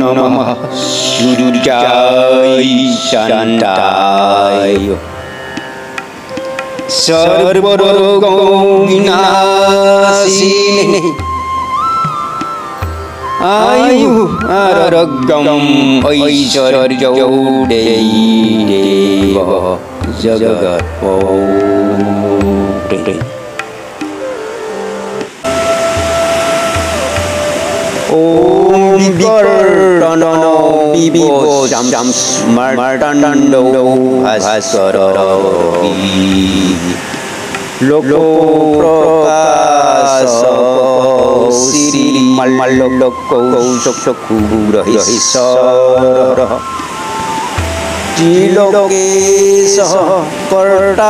নমঃ সূর্যায় শান্তায় সর্বরোগবিনাশিনে আয়ু আরোগ্যম ঐশ্বর্যৌডে দেব জগৎ ॐ विकर्णनो विविवो स्मर्तण्डो भास्वरवि लोको प्रकाश श्रीमल्लोको चक्षुरहिसरः त्रिलोकेशः कर्ता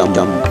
dum dum.